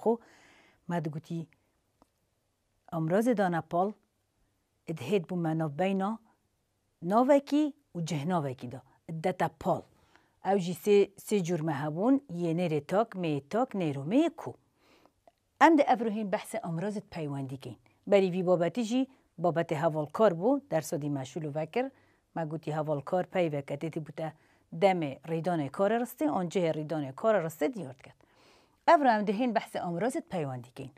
خو مد گوتی امراض دانا پال ادهید بو منو بینا ناوکی و جهناوکی دا دتا پال. او جی سه, سه جرمه هبون یه نره تاک می تاک نیرو می کو. ام ده افروهین بحث امراض پیوندی کن بری وی بابتی جی بابت هوالکار بو در سادی مشول و وکر ما گوتی هوالکار پی وکتی تی بوده دم ریدان افرو هم دهین بحث امراض پیوندی کن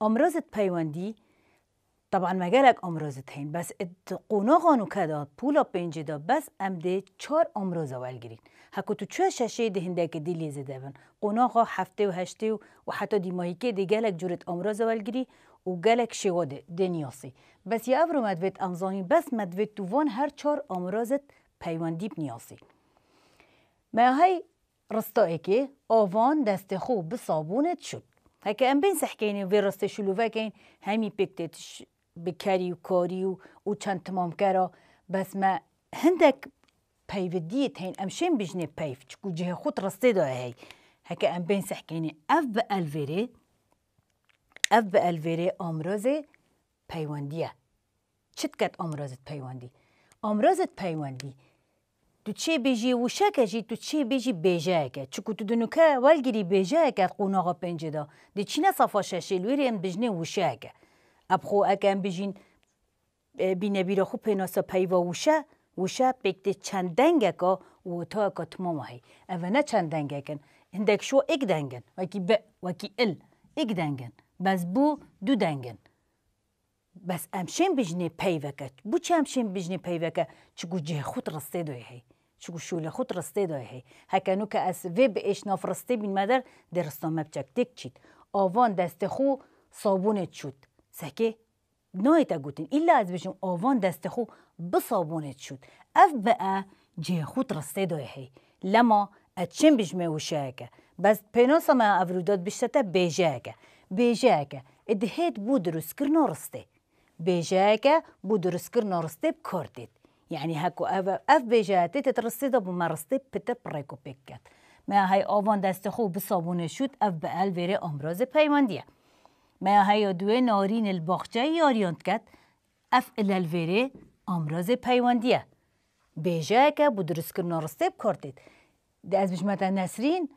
امراض پیوندی طبعا مگرک امراض هین بس قوناغانو کدا پولا پنجه دا بس أم ده چار امراض اول گیرین هکو تو چه ششه ده هنده که دی لیزه دبن قوناغا هفته و هشته و, و حتی دی ماهی که دی گلک جورت امراض اول و گلک شواده دنیاسی بس یا افرو مدویت امزانی بس مدویت تو وان هر چار امراضت پیوندی بنیاسی ما هی آوان دست خوب به صابونت شد هکه ام بین سحکینی وی رسته شلوه کین همی پکتتش بکاری و کاری و تمام کرا بس ما هندک پیودیت هین ام شین بجنه پیف چکو جه خود رسته دا هی هکه ام بین سحکینی اف به الویره اف به الویره امراض پیوندیه چت کت امراضت پیوندی امراضت پیوندی Tu çê bêjî wişeke jî tu çê bêjî bêjeyeke çiku tu dinûke welgirî bêjeyeke qonaxa pencê da di çîne safa şeşê wêrê em bijnê wişeyeke Ev xo eke em bijîn bînebîra xu pênasa peyva wişe wişe pêk tê çend dengeka û taka timama hey ev ne çend dengekin hindek şo ek dengin wekî be wekî il ek dengin bez bû du dengin بەس ئەمشێن بژنێ پەیوەکە بچ ئەمشێن بژنێ پەیوەکە چ گوجێ خوت ڕستێ دوێ هەیە چگو جه خود رسته دوی هی. هکنو که از وی به اشناف رسته بین مدر درستان مبچک تک چید. آوان دست خو صابونت شد سکه نایت گوتین. ایلا از بشم آوان دست خو بصابونت شد اف بقى جه خود رسته دوی هی. لما اتشم بجمه وشاكه بس پیناسا ما افرودات بشتتا بیجاكه بیجاكه ادهید بو دروس کرنا رسته بیجاكه بو يعني هاكو اف بي جاتي تترصيدا بمرصتي بتب ريكو بيكت. ما هاي آوان دستخو بصابون شد أف به الویره امراض پیماندیه ما هاي دوه نارین البخجه یاریانت کت أف الالویره امراض پیماندیه بیجه که بودرس کرنا رسته بکارتید دي از بجمتا نسرين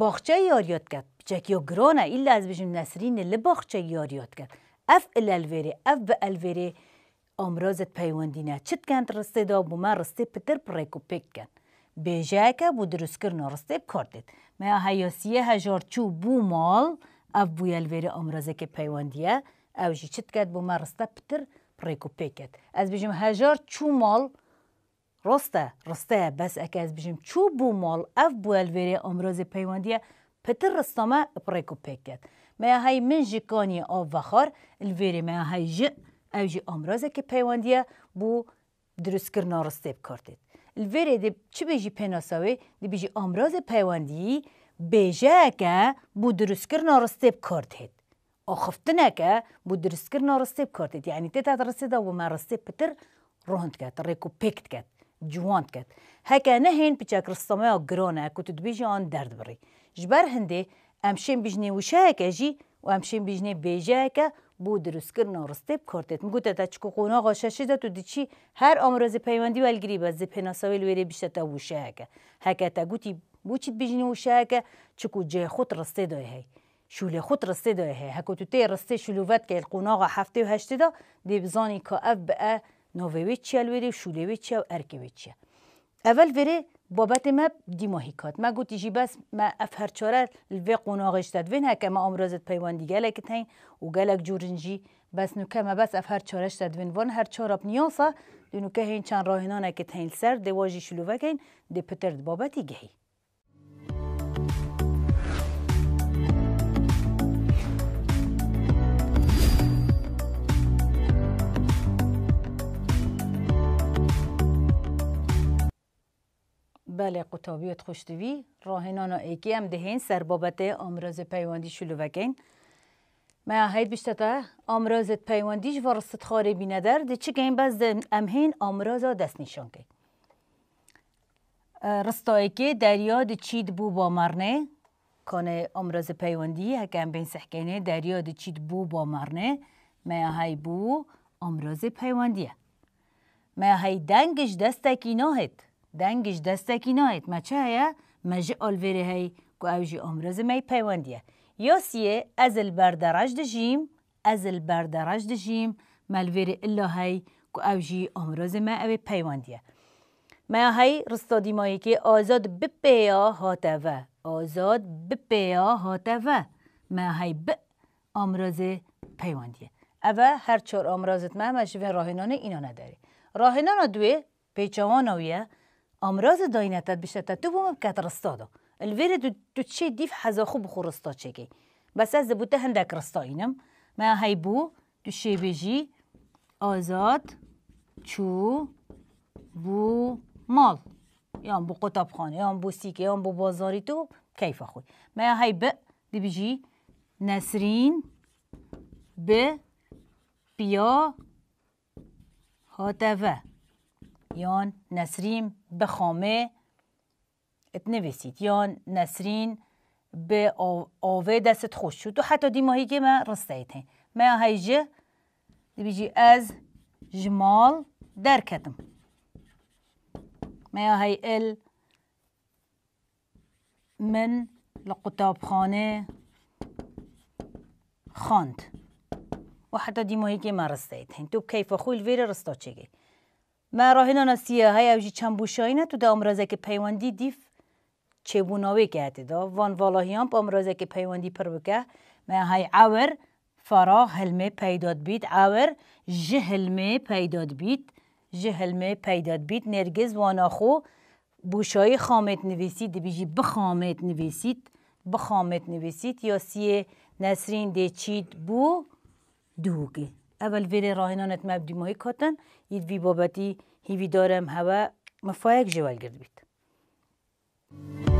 بخجه یاریات کرد بجاك يو گرانه إلا از بجم نسرين اللي بخجه یاریات کرد أف الالویره أف به الویره امراضت پیوندینه چت کند رسته دا بو من رسته پتر پریکو پک کن بیجه که بو درست کرنا رسته بکردید ما هیا سیه هجار چو بو مال ویری امراضه که پیوندیه او جی چت کد بو ما رسته پتر پریکو پیکت از بجم هزار چو مال رسته رسته بس اکه از بجم چو بو مال اف بویل ویری امراض پیوندیه پتر رستامه پریکو پیکت ما های من آب وخار الویری ما های او جی امراضه که پیوندیه بو درست کرنا رسته بکردید الویری دی چی بیجی پناساوی دی بیجی امراض پیوندی بیجه که بو درستکرنا رسته بکردید. آخفتنه که بو درستکرنا رسته بکردید. یعنی تیتا رسیده و ما رسته پتر روند کرد. ریکو پیکت کرد. جواند کرد. هکه نه هین پیچک رستامه ها گرانه که تو بیجی آن درد بری. جبر هنده امشین بیجنه وشه که جی و امشین بیجنه بیجه که بو دروست کردن رستب کارتت. میگوته تا چکو قونا قاششی تو دیچی هر امراض پیوندی و الگری بز پناساویل ویری بیشتر تا وشه هکه هکه تا گوتی بوچید بیجنی وشه هکه چکو جه خود رسته دای هی. شوله خود رسته دای هی. هکو تو تی رسته شلووت که القوناغا هفته و هشته دا دی بزانی که اف بقه نوویوی چیه الویری شولوی چیه و ارکوی چیه اول ویری بابت ما دی ماهیکات ما گوتی جی بس ما اف هر چاره الوی قناغش تدوین هکه ما امراضت پیوندی گلک تین. و گلک جورنجی بس نوکه ما بس اف هر چارش تدوین وان هر چاراب نیاسا دونو که هین چند راهنانه که تین سر دی واجی شلوه کن دی پتر بابتی گهی بله قطابیت خوشتوی راهنان ایکی هم دهین. سر بابت امراض پیوندی شلو وکین ما هید بیشتر. امراض پیوندیش ورست خاره بینه در ده چه گین باز امهین امراض دست نشان که رستایی که دریا ده چید بو با مرنه. کانه امراض پیوندی. هکم بین سحکینه دریا چید بو با مرنه. ما های بو امراض پیوندیه. ما های دنگش دستکی ناهد دنگش دستکی ناهد ما چه هیا مجه آلویره های که اوجی می پیوندیه یا سیه از البردرج دجیم از البردرج دجیم ملویر الا های که اوجی امراض ما او پیوندیه ما های رستادی مایی که آزاد بپیا هاتوه آزاد بپیا هاتوه ما های ب امراض پیوندیه اوه هر چهار امراضت ما مشوین راهنانه اینا نداری راهنان دوی پیچوانویه امراض داینتت بشتت تو بوم بکت رستادا الویر دو, دو چه دیف حزا خوب بخور رستا چگی بس از بوده هندک رستا اینم ما هی بو دو شیبجی آزاد چو بو مال. یا بو قطبخانه یا بو سیکه یا بو بازاری تو کیف خوی ما هی ب دی بجی نسرین به بیا هاتوه یان نسرین بخامه اتنویسید یان نسرین به آوه دست خوش شد. و حتی دی ماهی که من رسته هی ما هیجه دی از جمال در کتم. ما هی ال من لقطاب خانه خاند. و حتی دی ماهی که من رسته هی تو کیف خوی الویر رستا چگه؟ ما راهنا نسیه های اوجی چند بوشاینه تو دا امرازه که پیوندی دیف. چبوناوی که دا؟ وان والاهیان با امرازه که پیوندی پر بکه. ما های عور فرا هلمه پیداد بید. عور جه هلمه پیداد بید. جه هلمه پیداد بید. نرگز واناخو بوشای خامت نویسید. بیجی بخامت نویسید. بخامت نویسید. یا سی نسرین دی چید بو دوگه. اول ویل راهنانت مبدی ماهی کاتن یه وی بابتی هیوی دارم هوا مفایق جوال گرد بیت.